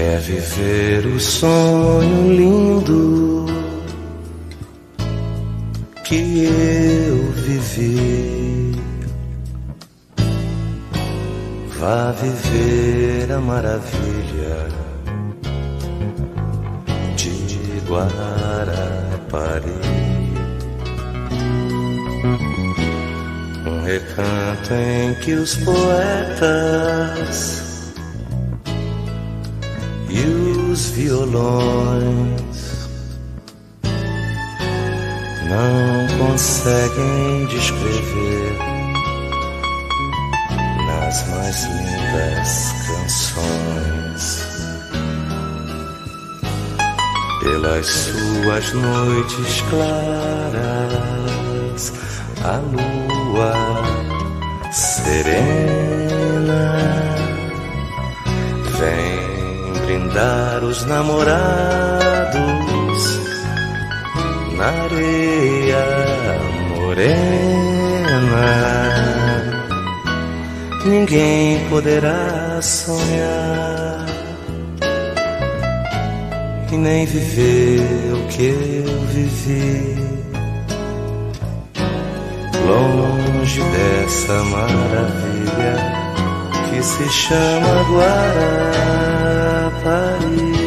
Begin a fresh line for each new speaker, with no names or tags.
é viver o sonho lindo que eu vivi. Vá viver a maravilha de Guarapari. Um recanto em que os poetas os violões não conseguem descrever nas mais lindas canções. Pelas suas noites claras, a lua serena brindar os namorados na areia morena. Ninguém poderá sonhar e nem viver o que eu vivi. Longe dessa maravilha que se chama Guarapari.